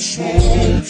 smoke,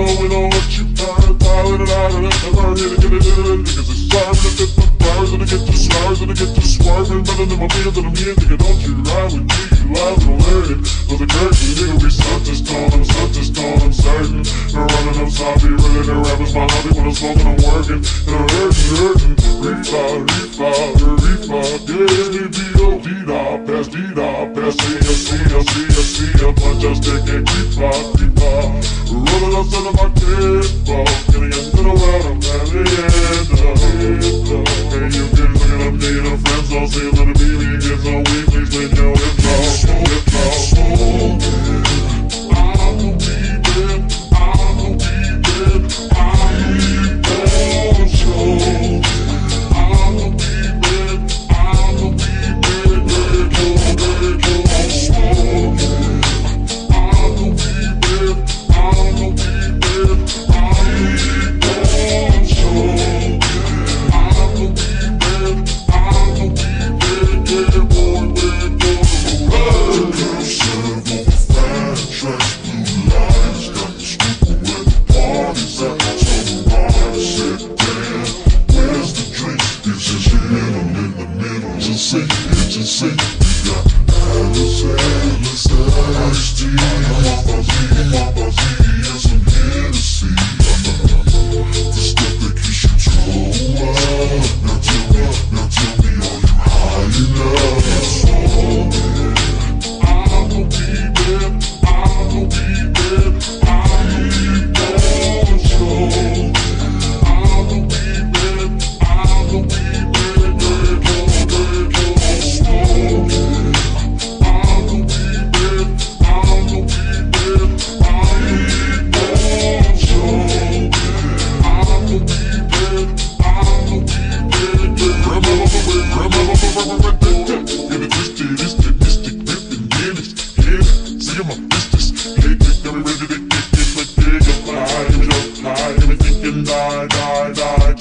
on, we don't let you die. Dial it out, and I'm not here to get it in. Because it's time to get the bars, and to get the stars, and to get the swerving. Better than my meals, and I'm here, nigga, don't you ride with me. You live and alerted. For the curtain, nigga, we such a stone, I'm such a stone, I'm certain. No running, I'm sorry, really, the rap is my hobby. When I'm smoking, I'm working, and I'm hurting, hurting. Reefy, reefy, To into the world, I'm at the it. Hey, you kids looking up, need a friend, so see a little baby, get some weed, please make your hips off, hips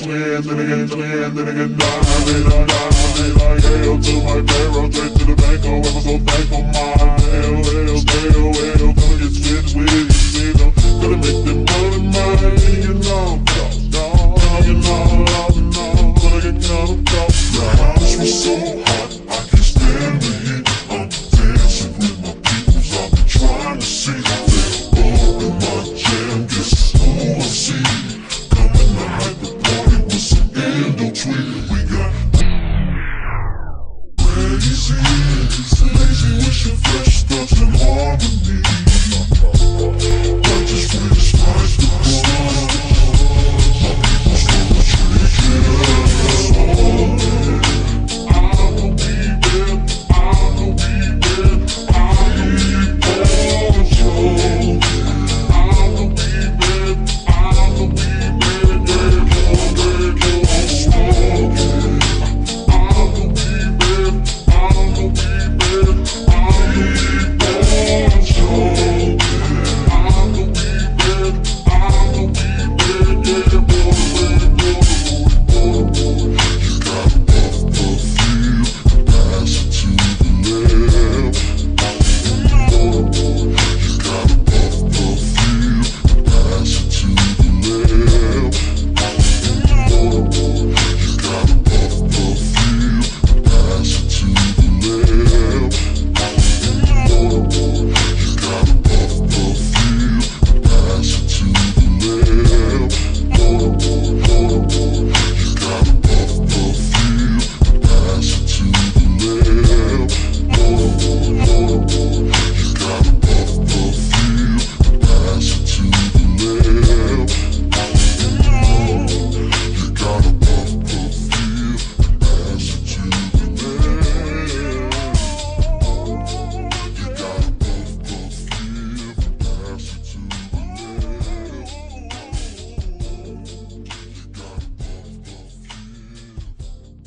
twins, then again twins, then again nine Then I nine, then I hail to my payroll Straight to the bank, oh, ever so thankful My hell, hell, hell, hell